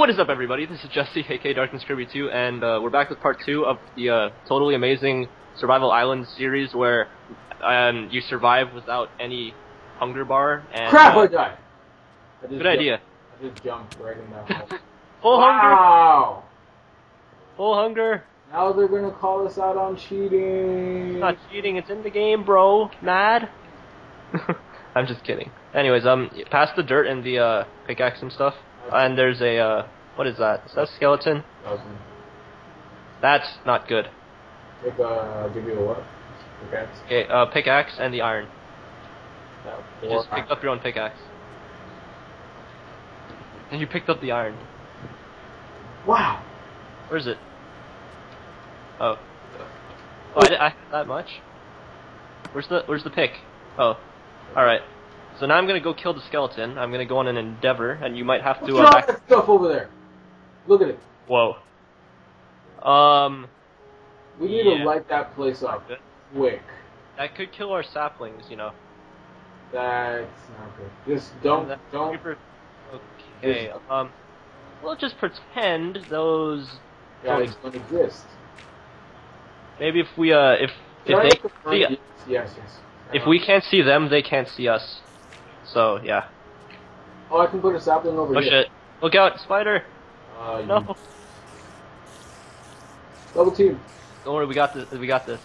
What is up, everybody? This is Jesse, aka Darkness Kirby 2, and uh, we're back with part 2 of the uh, totally amazing Survival Island series where um, you survive without any hunger bar. And, Crap, uh, I died. I Good jumped- idea. I just jumped right in that hole. Full hunger! wow! Full hunger! Now they're gonna call us out on cheating. It's not cheating, it's in the game, bro. Mad? I'm just kidding. Anyways, um, pass the dirt and the uh, pickaxe and stuff. And there's a, uh, what is that? Is that a skeleton? Doesn't. That's not good. Take a, give you a what? Okay. Okay, uh, pickaxe and the iron. That You just picked up your own pickaxe. And you picked up the iron. Wow! Where is it? Oh. Oh, I, I that much? Where's the Where's the pick? Oh. Alright. So now I'm gonna go kill the skeleton. I'm gonna go on an endeavor, and you might have What's to. all Uh, back- that stuff over there? Look at it. Whoa. Um. We need Yeah. to light that place up quick. That could kill our saplings, you know. That's not good. Just don't, That- don't. creeper- Okay. Um. We'll just pretend those. Guys don't exist. Maybe if we uh if if Try they see yes, yes. if we can't see them, they can't see us. So yeah. Oh, I can put a sapling over Oh here. shit! Look out, spider! Uh, you- No. Double team. Don't worry, we got this. We got this.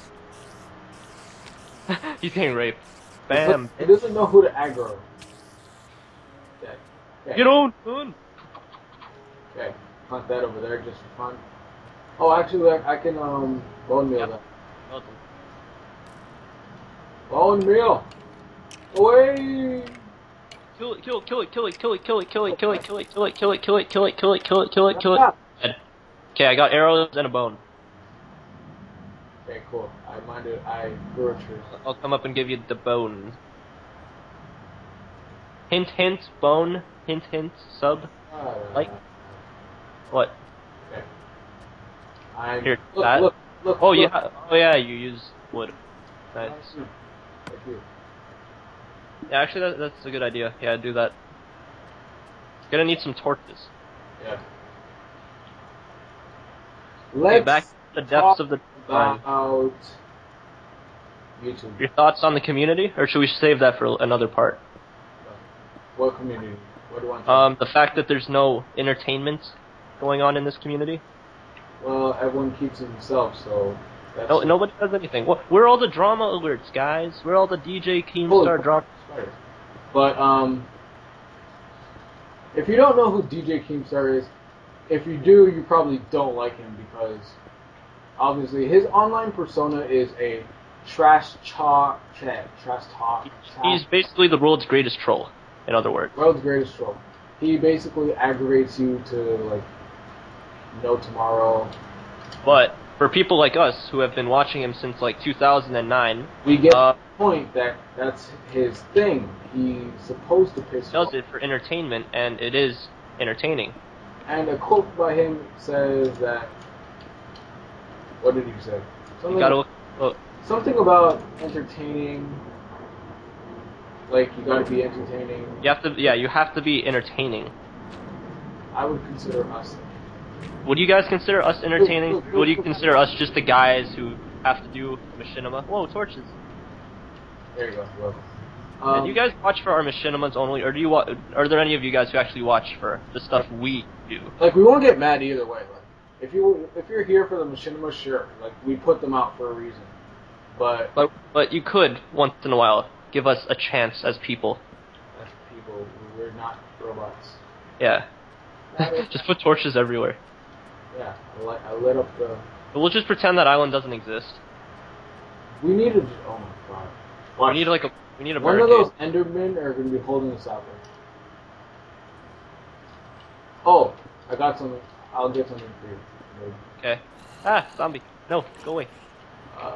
He's getting raped. Bam. He doesn't know who to aggro. Okay. Okay. Get on, on. Okay. Hunt that over there just for fun. Oh, actually, I, I can um bone meal Yep. that. Bone meal. Away. Kill it! Kill it! Kill it! Kill it! Kill it! Kill it! Kill it! Kill it! Kill it! Kill it! Kill it! Kill it! Kill it! Kill it! Kill it! Kill it! Kill it! Okay, I got arrows and a bone. Okay, cool. I minded. I grew a tree. I'll come up and give you the bone. Hint, hint, bone. Hint, hint, sub. Uh, Like- What? Okay. I'm. Here, look, that. look, look. Oh look. yeah. Oh yeah. You use wood. Nice. Thank you. Yeah, actually, that, that's a good idea. Yeah, do that. Gonna need some torches. Yeah. Let's back to the depths of the about YouTube. Your thoughts on the community, or should we save that for another part? What community? What do you want? Um, the fact that there's no entertainment going on in this community. Well, everyone keeps it himself, so. No, nobody does anything. We're all the drama alerts, guys. We're all the DJ Keemstar drama. But um, if you don't know who DJ Keemstar is, if you do, you probably don't like him because obviously his online persona is a trash talk, trash talk. He's basically the world's greatest troll. In other words, world's greatest troll. He basically aggravates you to like no tomorrow. but for people like us who have been watching him since like 2009, We get uh, the point that that's his thing. He's supposed to piss does off. it for entertainment, and it is entertaining. And a quote by him says that. What did he say? Something, look. look something about entertaining. Like you gotta be entertaining. you have to, yeah, you have to be entertaining. I would consider us. Would you guys consider us entertaining? Would you consider us just the guys who have to do machinima? Whoa, torches! There you go. You're. And Um, do you guys watch for our machinimas only, or do you wa- Are there any of you guys who actually watch for the stuff we do? like we won't get mad either way. Like if you if you're here for the machinima, sure. Like we put them out for a reason. But But but you could once in a while give us a chance as people. as people, we're not robots. Yeah. just put torches everywhere. Yeah, I, li- I lit up the. But we'll just pretend that island doesn't exist. We needed. Oh my god. We need like a we need a One of those Endermen are going to be holding us out there. Oh, I got something. I'll get something for you. Maybe. Okay. Ah, zombie. No, go away. Uh,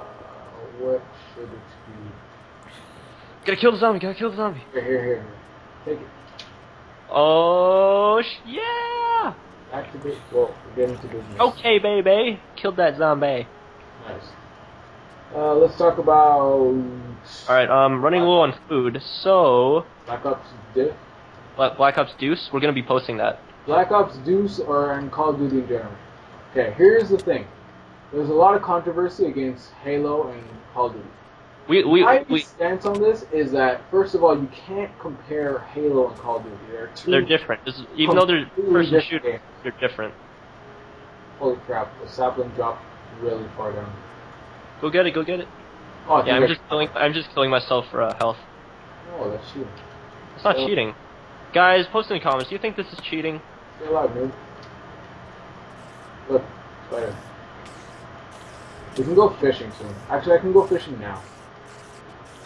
what should it be? Gotta kill the zombie. Gotta kill the zombie. Here, here, here. here. Take it. Oh sh- yeah. Activate. Well, we're getting to business. Okay, baby. Killed that zombie. Nice. Uh, let's talk about. All right. Um, running low on food. So Back up to dip. Bla- Black Ops Deuce. We're gonna be posting that. Black Ops Deuce or and Call of Duty in general. Okay, here's the thing. There's a lot of controversy against Halo and Call of Duty. We we My we. stance on this is that first of all, you can't compare Halo and Call of Duty. They're two. They're different. This is, even though they're completely person different shooters, games. they're different. Holy crap! The sapling dropped really far down. Go get it. Go get it. Oh, Yeah, I'm just killing. I'm just killing myself for uh, health. Oh, that's cheating. It's not So- cheating. Guys, post in the comments. Do you think this is cheating? Stay alive, dude. Look, spider. We can go fishing soon. Actually, I can go fishing now.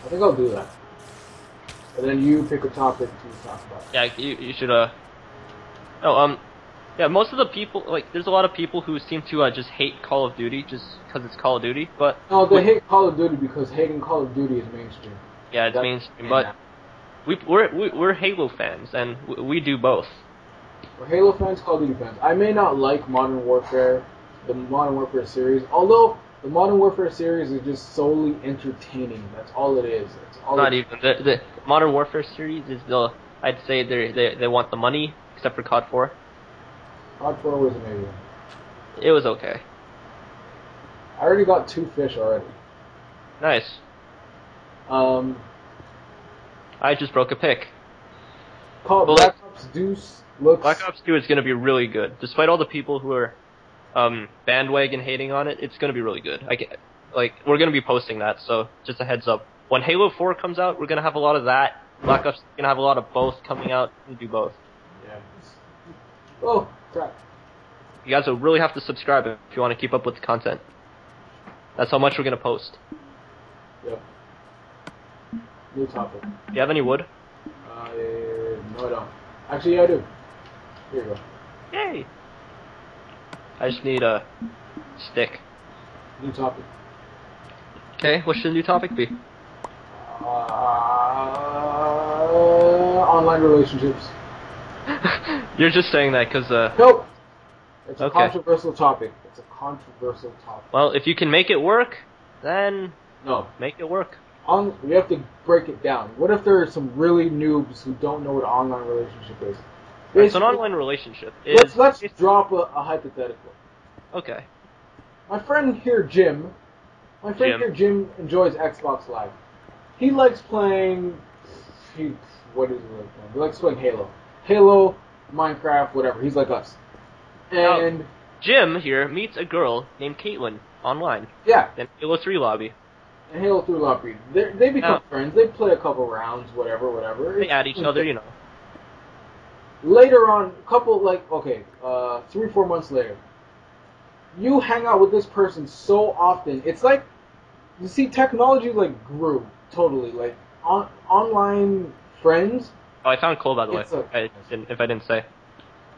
I think I'll do that. And then you pick a topic to talk about. Yeah, you, you should. Uh. Oh, um. Yeah, most of the people like there's a lot of people who seem to uh, just hate Call of Duty just because it's Call of Duty. But No, they Wait. hate Call of Duty because hating Call of Duty is mainstream. yeah, it's That's- mainstream. But we we're we, we're Halo fans and we, we do both. We're Halo fans, Call of Duty fans, I may not like Modern Warfare, the Modern Warfare series, although the Modern Warfare series is just solely entertaining. That's all it is. That's all Not even the the Modern Warfare series is the I'd say they they they want the money except for COD 4. COD 4 was amazing. It was okay. I already got two fish already. Nice. Um, I just broke a pick. Call Black Ops Deuce looks. Black Ops 2 is going to be really good. Despite all the people who are um, bandwagon hating on it, it's going to be really good. I get, like we're going to be posting that, so just a heads up. When Halo 4 comes out, we're going to have a lot of that. Black Ops to have a lot of both coming out. We do both. Yeah. Oh crap! You guys will really have to subscribe if you want to keep up with the content. That's how much we're going to post. Yep. New topic. Do you have any wood? Uh, no, I don't. Actually, yeah, I do. Here you go. Yay! I just need a stick. New topic. Okay, what should the new topic be? Uh, online relationships. You're just saying that because, uh, Nope. It's a Okay. controversial topic. It's a controversial topic. well, if you can make it work, then No. make it work. On, we have to break it down. What if there are some really noobs who don't know what an online relationship is? So an online relationship is Let's let's it's- drop a, a hypothetical. okay. My friend here, Jim. My friend Jim. here, Jim, enjoys Xbox Live. He likes playing. He what is he like playing? He likes playing Halo, Halo, Minecraft, whatever. He's like us. Oh, and Jim here meets a girl named Caitlin online yeah, in Halo 3 lobby. In Halo 3 Lobby. They they become Now- friends. They play a couple rounds, whatever, whatever. They add each other, you know. Later on, a couple like okay, uh, three four months later, you hang out with this person so often. It's like you see technology like grew totally like on online friends. Oh, I found coal by the way. A- I didn't, if I didn't say,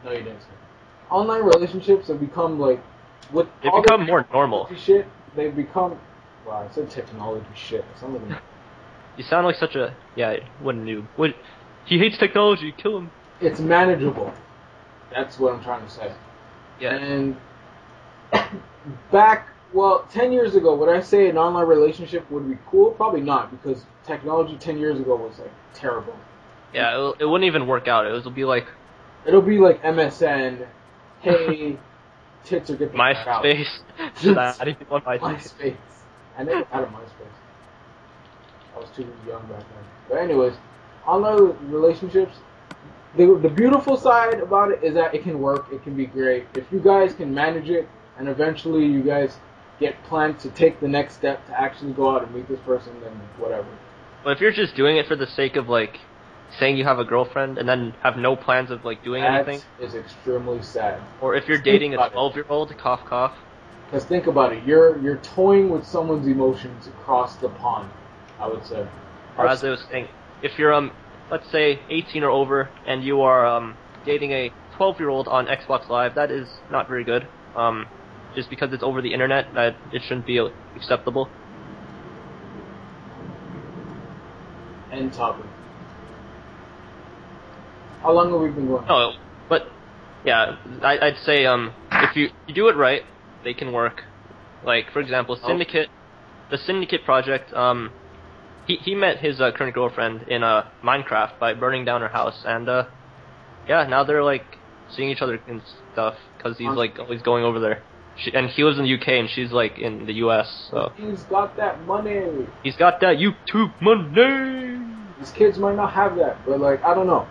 No, you didn't. say. Online relationships have become like with they become more normal. Shit, they've become. Wow, I said technology shit. Some of them. You sound like such a yeah. What a noob. What? He hates technology. Kill him. It's manageable. That's what I'm trying to say. Yeah. And back, well, 10 years ago, would I say an online relationship would be cool? Probably not, because technology 10 years ago was like terrible. Yeah. It'll, it wouldn't even work out. It will be like It'll be like MSN, hey, tits are out. MySpace. I add anything on MySpace? MySpace. I never had a MySpace. I was too young back then. But anyways, online relationships. The, the beautiful side about it is that it can work. It can be great if you guys can manage it, and eventually you guys get planned to take the next step to actually go out and meet this person. Then whatever. But if you're just doing it for the sake of like saying you have a girlfriend and then have no plans of like doing That anything, is extremely sad. or if you're dating a 12 year old, cough cough. Because think about it. You're you're toying with someone's emotions across the pond. I would say. Or as I was saying, if you're um, let's say 18 or over, and you are um dating a 12 year old on Xbox Live, that is not very good. Um, just because it's over the internet, that it shouldn't be acceptable. End topic. How long have we been going? Oh, but yeah, I, I'd say um, if you, you do it right, they can work. Like for example, Oh. Syndicate, the Syndicate project. Um, he he met his uh, current girlfriend in uh, Minecraft by burning down her house, and uh, Yeah, now they're like seeing each other and stuff because he's like always going over there. She, and he lives in the UK and she's like in the US. So He's got that money. he's got that YouTube money. These kids might not have that, but like I don't know.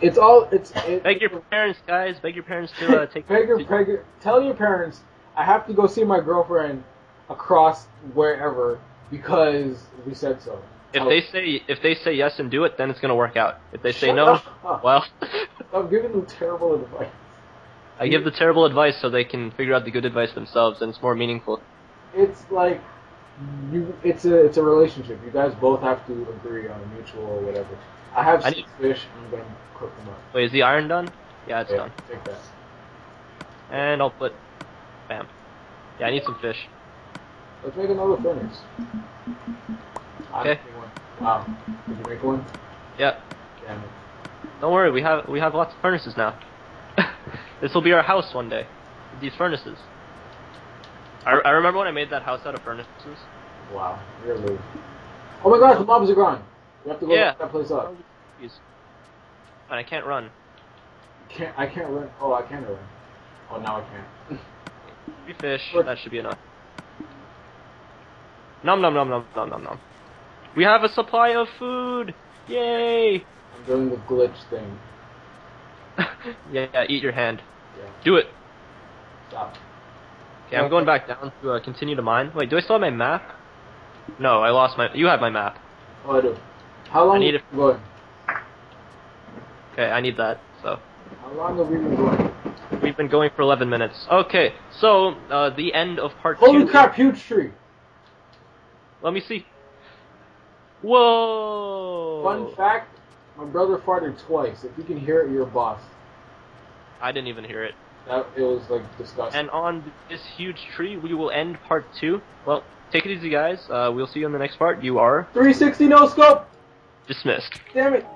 It's all it's. It, Beg your parents, guys. Beg your parents to uh, take. Beg your, to- beg your- tell your parents I have to go see my girlfriend across wherever because we said so. if they say if they say yes and do it, then it's gonna work out. If they say no, up. well, Stop giving them terrible advice. I give the terrible advice so they can figure out the good advice themselves, and it's more meaningful. It's like you. It's a it's a relationship. You guys both have to agree on a mutual or whatever. I have I six fish. I'm gonna cook them up. Wait, is the iron done? Yeah, it's Yeah, done. Take that. And I'll put, bam. Yeah, I need some fish. Let's make another furnace. I Okay. one. Wow. Did you make one? Yeah. Damn it. Don't worry, we have we have lots of furnaces now. this will be our house one day. These furnaces. I, I remember when I made that house out of furnaces. Wow. A. Oh my gosh, the mobs are gone. We have to go Yeah. that place up. Jeez. And I can't run. Can't I can't run. Oh, I can run. Oh, now I can't. Three fish. That should be enough. Nom nom nom nom nom nom nom. We have a supply of food. Yay! I'm doing the glitch thing. yeah, yeah, eat your hand. Yeah. Do it. Stop. Okay, I'm going back down to uh, continue to mine. Wait, do I still have my map? No, I lost my. You have my map. Oh, I do. How long I need we going? Okay, I need that. So How long have we been going? we've been going for 11 minutes. Okay, so uh, the end of part Holy two. crap, huge tree. Let me see. Whoa! Fun fact, my brother farted twice. If you can hear it, you're a boss. I didn't even hear it. That it was like disgusting. And on this huge tree, we will end part two. Well, take it easy, guys. Uh, we'll see you in the next part. You are 360 no scope. dismissed. Damn it.